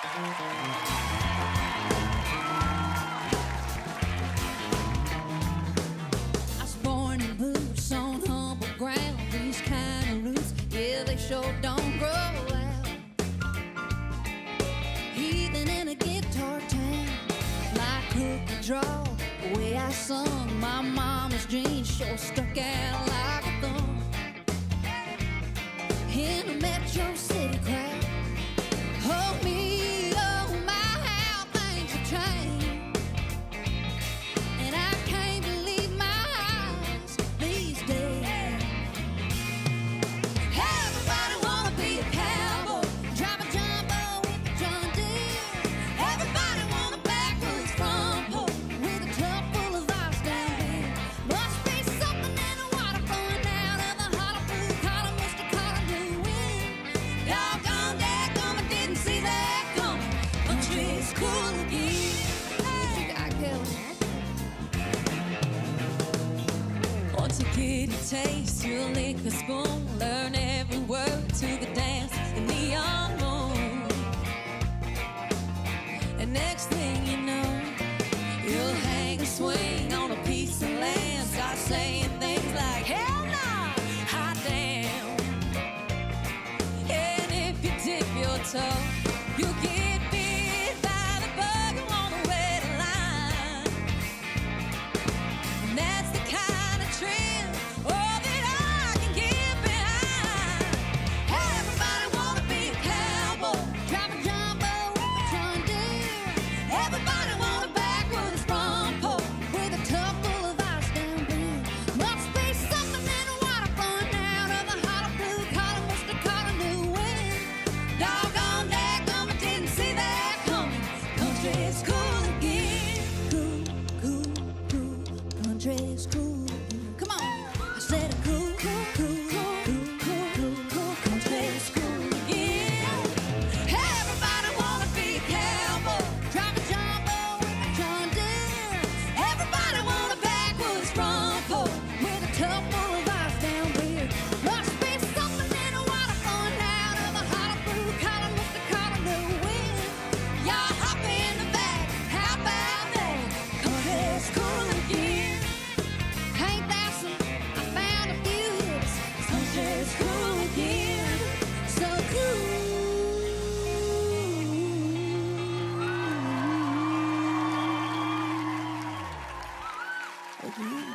I was born on humble ground. These kind of roots, yeah, they sure don't grow out. Even in a guitar town, like hook draw, the way I sung, my mama's jeans sure stuck out like a thumb. In a Once you get a taste, you'll lick a spoon, learn every word to the dance in neon moon. And next thing you know, you'll hang a swing on a piece of land, start saying things like, hell no, nah, hot damn. And if you dip your toe, Uhum.